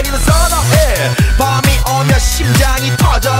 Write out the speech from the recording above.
때리는 선어해 밤이 오면 심장이 터져